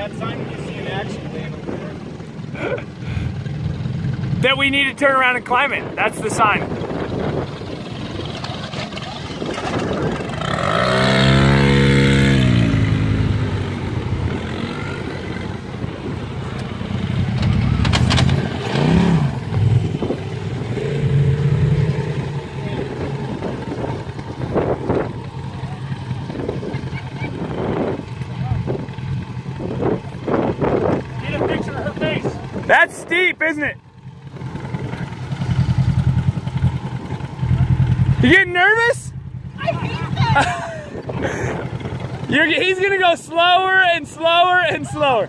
that sign you see action That we need to turn around and climb it. That's the sign. That's steep, isn't it? You getting nervous? You're, he's gonna go slower and slower and slower.